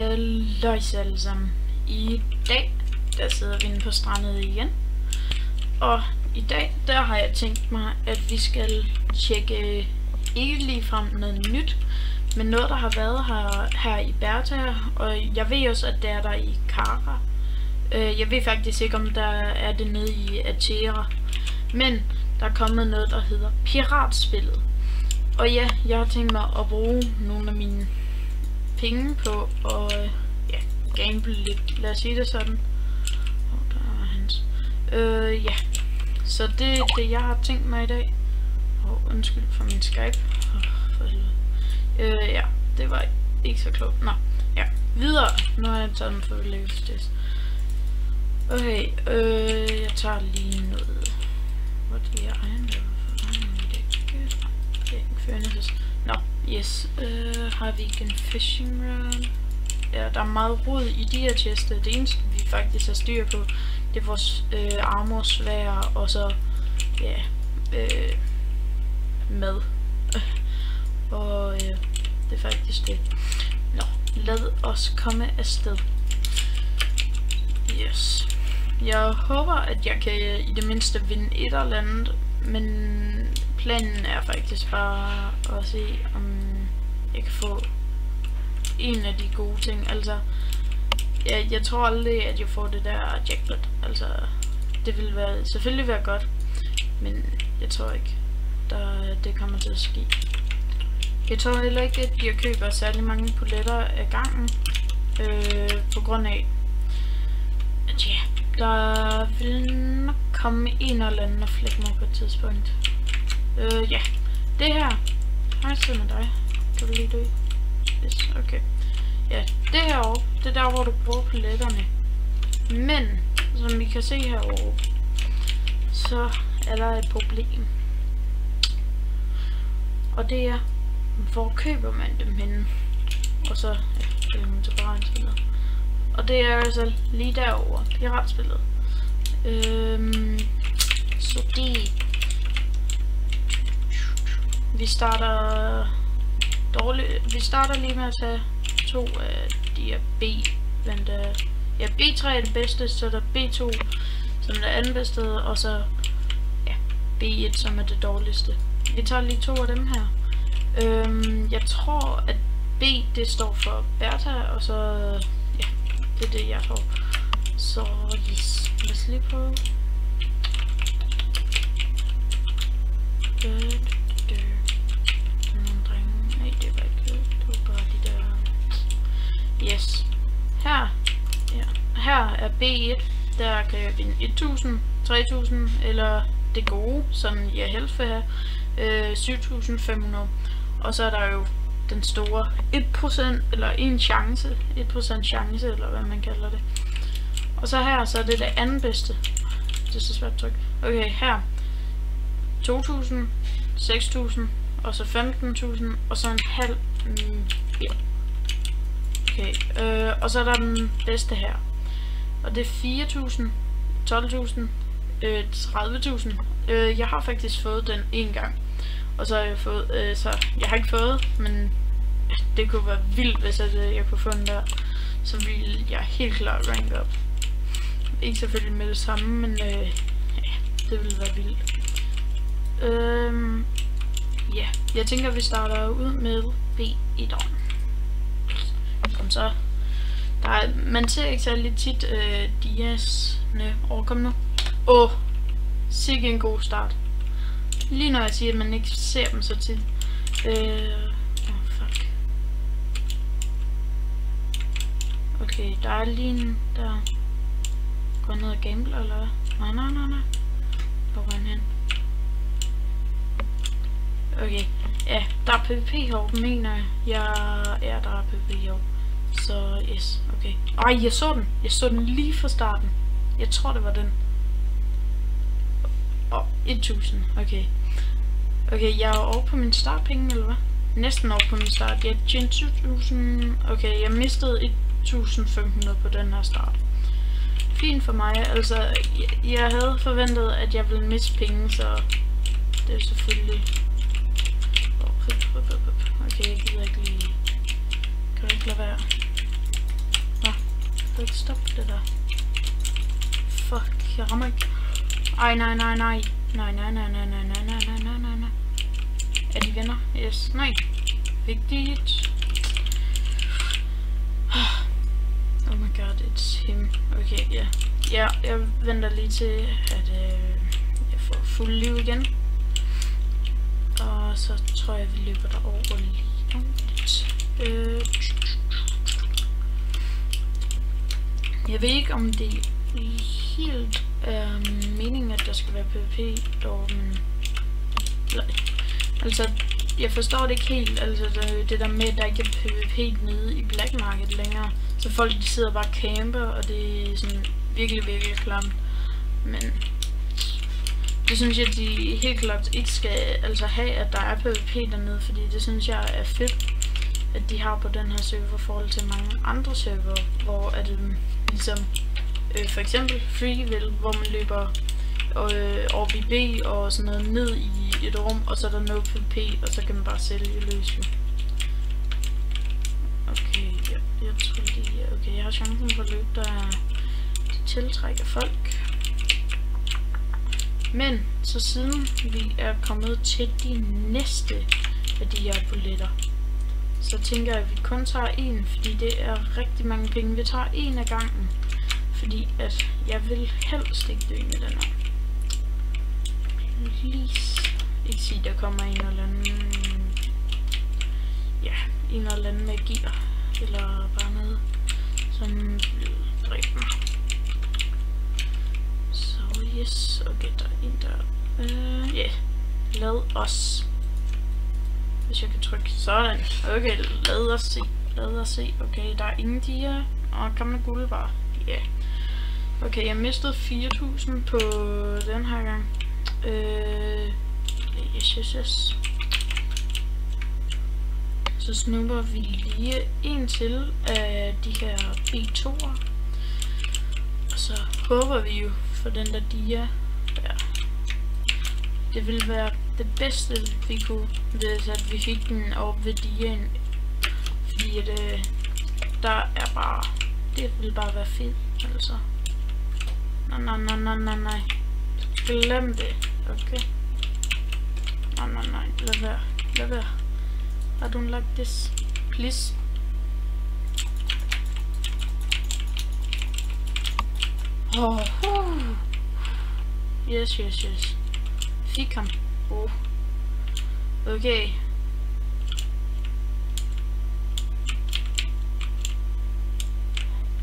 Løjse alle sammen. I dag, der sidder vi inde på strandet igen. Og i dag, der har jeg tænkt mig, at vi skal tjekke ikke lige frem noget nyt, men noget, der har været her, her i Berta, og jeg ved også, at det er der i Kara. Øh, jeg ved faktisk ikke, om der er det nede i Atera. Men der er kommet noget, der hedder Piratspillet. Og ja, jeg har tænkt mig at bruge nogle af mine penge på og øh, ja, gamble lidt. Lad os sige det sådan. Oh, der er hans. Øh, ja. Så det er det, jeg har tænkt mig i dag. Oh, undskyld for min Skype. Oh, for helvede. Øh, ja, det var ikke så klogt. Nå, ja. Videre. Nu har jeg taget den for test. Okay, øh, jeg tager lige noget. Hvor er det, jeg level for iron det er ikke furnaces. Nå, yes. Øh, har vi ikke en fishing rod? Ja, der er meget rod i de her chester. Det eneste, vi faktisk har styr på, det er vores øh, armor, svær og så, ja, øh, mad. og øh, det er faktisk det. Nå, lad os komme afsted. Yes. Jeg håber, at jeg kan øh, i det mindste vinde et eller andet, men planen er faktisk bare at se, om jeg kan få en af de gode ting. Altså, jeg, jeg tror aldrig, at jeg får det der jackpot. Altså, det vil være, selvfølgelig være godt, men jeg tror ikke, der, det kommer til at ske. Jeg tror heller ikke, at jeg køber særlig mange poletter af gangen, øh, på grund af, at ja, der vil nok komme en eller anden og flække mig på et tidspunkt. Øh, ja. Det her. Hej, sidder med dig. Kan du lige dø? Yes, okay. Ja, det her det er der, hvor du bruger paletterne. Men, som vi kan se herovre, så er der et problem. Og det er, hvor køber man dem henne? Og så, ja, det er man til bare Og det er altså lige derovre, piratspillet. Øhm, så det vi starter dårligt. Vi starter lige med at tage to af de her B. Men der, ja, B3 er det bedste, så der er B2 som er det anden bedste, og så ja, B1 som er det dårligste. Vi tager lige to af dem her. Øhm, jeg tror, at B det står for Bertha, og så ja, det er det jeg tror. Så yes, lad os lige prøve. Good. Yes. Her, ja. her er B1, der kan jeg finde 1000, 3000, eller det gode, som jeg helst vil have, øh, 7500. Og så er der jo den store 1%, eller en chance, 1% chance, eller hvad man kalder det. Og så her, så er det det andet bedste. Det er så svært tryk. Okay, her. 2000, 6000, og så 15.000, og så en halv mm, ja. Okay, øh, og så er der den bedste her. Og det er 4.000, 12.000, øh, 30.000. Øh, jeg har faktisk fået den en gang. Og så har jeg fået, øh, så jeg har ikke fået, men det kunne være vildt, hvis jeg, øh, jeg kunne få den der. Så ville jeg helt klart rank op. Ikke selvfølgelig med det samme, men øh, ja, det ville være vildt. Øhm, ja, jeg tænker, vi starter ud med B1'eren så der er, man ser ikke særlig tit øh, Dias'ne overkom nu. Åh, oh, sikke en god start. Lige når jeg siger, at man ikke ser dem så tit. Øh, oh, fuck. Okay, der er lige en, der går ned og gambler, eller hvad? Nej, nej, nej, nej. Hvor går han hen? Okay, ja, der er PvP-hår, mener jeg. Ja, ja, der er PvP-hår. Så yes, okay. Ej, jeg så den. Jeg så den lige fra starten. Jeg tror, det var den. Åh, oh, 1000. Okay. Okay, jeg er over på min startpenge, eller hvad? Næsten over på min start. Jeg tjente 2000. Okay, jeg mistede 1500 på den her start. Fint for mig. Altså, jeg, jeg havde forventet, at jeg ville miste penge, så det er selvfølgelig... Okay, jeg gider ikke lige... Kan du ikke lade være? Du ikke stoppe det der? Fuck, jeg rammer ikke. Ej, nej, nej, nej. Nej, nej, nej, nej, nej, nej, nej, nej, nej, nej, nej. Er de venner? Yes, nej. Vigtigt. Oh my god, it's him. Okay, ja. Ja, jeg venter lige til, at øh, jeg får fuld liv igen. Og så tror jeg, vi løber derover lige om lidt. Øh, jeg ved ikke, om det er helt øh, meningen, at der skal være PvP dog, men... Altså, jeg forstår det ikke helt, altså det, det der med, at der ikke er PvP nede i Black Market længere. Så folk de sidder bare og camper, og det er sådan virkelig, virkelig klamt. Men det synes jeg, de helt klart ikke skal altså have, at der er PvP dernede, fordi det synes jeg er fedt, at de har på den her server i forhold til mange andre server, hvor at det ligesom øh, for eksempel Freeville, hvor man løber øh, over BB og sådan noget ned i et rum, og så er der no PvP, og så kan man bare sælge løs jo. Okay, ja, jeg tror lige, okay, jeg har chancen for at løbe, der de tiltrækker folk. Men, så siden vi er kommet til de næste af de her bulletter, så tænker jeg, at vi kun tager en, fordi det er rigtig mange penge. Vi tager en af gangen, fordi at jeg vil helst ikke dø med den her. Please. Ikke sige, der kommer en eller anden... Ja, en eller anden magier. Eller bare noget, som vil dræbe mig. Så yes, okay, der er en der. Øh, ja, yeah. lad os. Hvis jeg kan trykke sådan. Okay, lad os se. Lad os se. Okay, der er ingen diger. Og gamle guldbar. Ja. Yeah. Okay, jeg mistede 4.000 på den her gang. Øh, yes, yes, yes. Så snupper vi lige en til af de her B2'er. Og så håber vi jo for den der dia. Ja. Det vil være det bedste, vi kunne, hvis at vi fik den op ved diaen. Fordi at, øh, der er bare, det ville bare være fedt, altså. Nej, nej, nej, nej, nej, nej. Glem det, okay? Nej, nej, nej, lad være, lad være. I don't like this. Please. Oh, uh. Yes, yes, yes. Fik ham. Oh. Okay.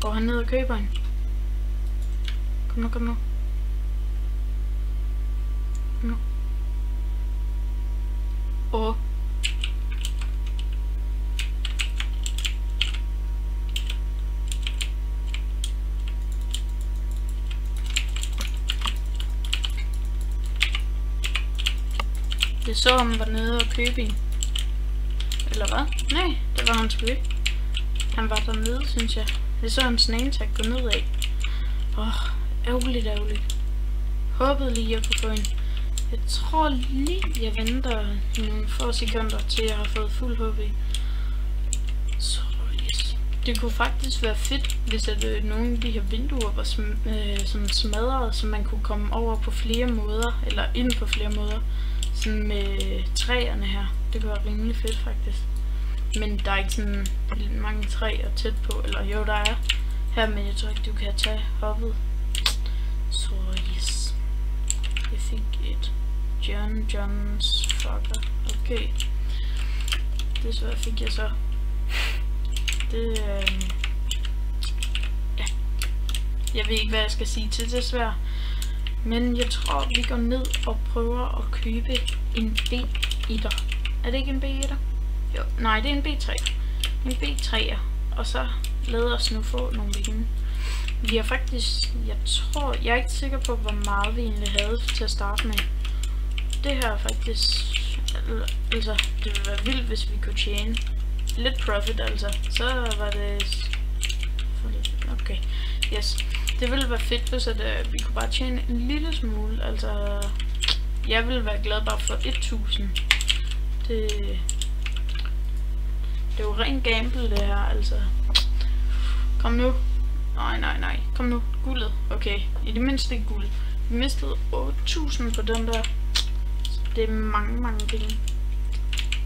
Går han ned og køber en? Kom nu, kom nu. Kom nu. Åh. Oh. Så ham var nede og købe en. Eller hvad? Nej, det var han sgu ikke. Han var dernede, synes jeg. Jeg så hans name tag gå nedad. Åh, oh, ærgerligt, ærgerligt. Håbede lige, jeg kunne få en. Jeg tror lige, jeg venter nogle få sekunder, til jeg har fået fuld HP. Så yes. Det kunne faktisk være fedt, hvis at, øh, nogle af de her vinduer var sm øh, sådan smadret, så man kunne komme over på flere måder, eller ind på flere måder. Sådan med træerne her. Det kunne være rimelig fedt faktisk. Men der er ikke sådan mange træer tæt på. Eller jo, der er her, men jeg tror ikke, du kan tage hoppet. Så yes. Jeg fik et John Johns fucker. Okay. Det så fik jeg så. Det, øh, ja. Jeg ved ikke, hvad jeg skal sige til det svært. Men jeg tror, vi går ned og prøver at købe en B-etter. Er det ikke en B-etter? Jo, nej, det er en B3. En B3'er. Og så lad os nu få nogle penge. Vi har faktisk, jeg tror, jeg er ikke sikker på, hvor meget vi egentlig havde til at starte med. Det her er faktisk, altså, det ville være vildt, hvis vi kunne tjene lidt profit, altså. Så var det, okay, yes. Det ville være fedt, hvis at, øh, vi kunne bare tjene en lille smule. Altså, jeg ville være glad bare for 1000. Det, det er jo ren gamble det her, altså. Kom nu. Nej, nej, nej. Kom nu. Guldet. Okay. I det mindste guld. Vi mistede 8.000 på den der. Så det er mange, mange penge.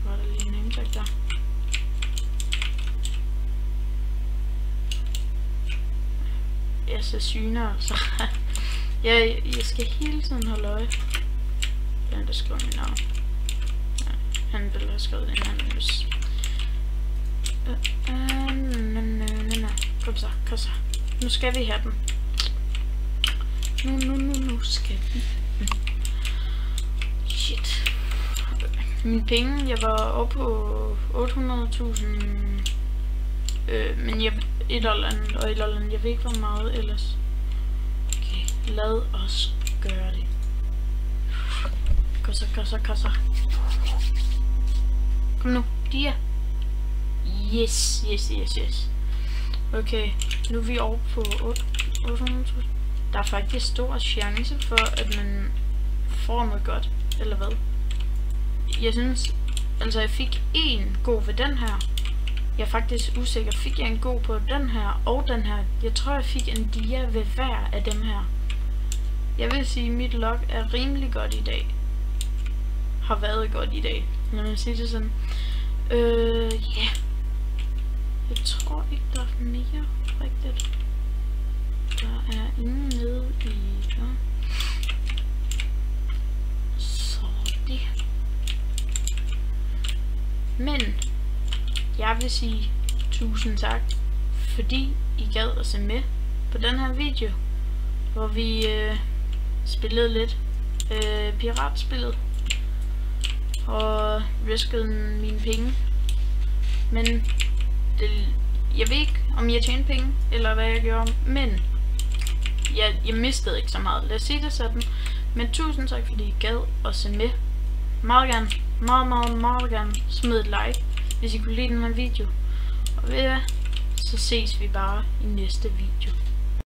Var der lige en nametag der? Jeg ser syner, så jeg, jeg skal hele tiden holde øje. Den der skriver mit navn. Ja, han ville have skrevet en anden, hvis... Øh, øh, nø, nø. Kom så, kom så. Nu skal vi have den. Nu, nu, nu, nu skal vi. Shit. Mine penge, jeg var oppe på 800.000. Øh, men jeg, et eller andet, og et eller andet, jeg ved ikke, hvor meget ellers. Okay, lad os gøre det. Kom så, kom så, kom så. Kom nu, dia. Yes, yes, yes, yes. Okay, nu er vi over på 800. Der er faktisk stor chance for, at man får noget godt, eller hvad? Jeg synes, altså jeg fik en god ved den her. Jeg er faktisk usikker, fik jeg en god på den her og den her? Jeg tror, jeg fik en dia ved hver af dem her. Jeg vil sige, at mit log er rimelig godt i dag. Har været godt i dag, når man siger det sådan. Øh, ja. Yeah. Jeg tror ikke, der er mere rigtigt. Der er ingen nede i... Ja. Så det. Men, jeg vil sige tusind tak, fordi I gad at se med på den her video, hvor vi øh, spillede lidt øh, piratspillet og riskede mine penge. Men det, jeg ved ikke, om jeg tjente penge, eller hvad jeg gjorde, men jeg, jeg mistede ikke så meget. Lad os sige det sådan. Men tusind tak, fordi I gad at se med. Meget gerne, meget, meget, meget gerne smid et like, hvis I kunne lide den her video. Og ved I hvad, så ses vi bare i næste video.